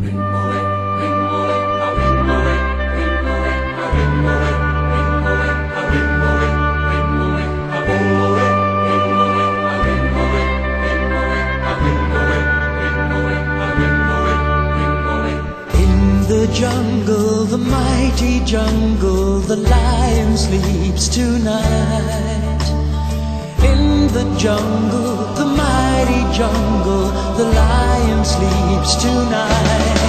In the jungle, the mighty jungle, the lion sleeps tonight. In the jungle, the the lion sleeps tonight.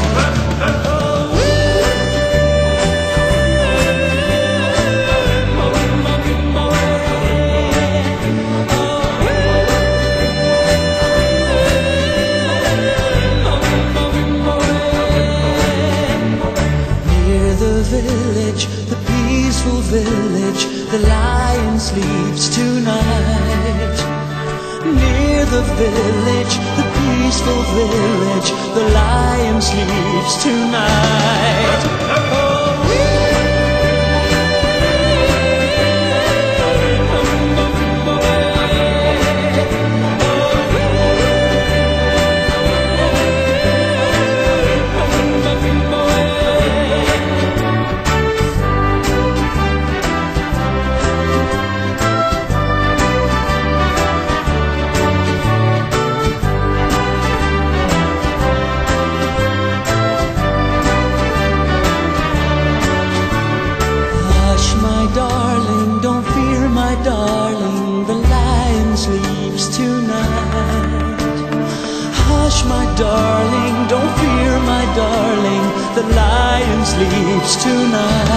Near the village, the peaceful village, the lion sleeps tonight. Near the village, peaceful village, the lion sleeps tonight. My darling, the lion sleeps tonight. Hush, my darling, don't fear, my darling, the lion sleeps tonight.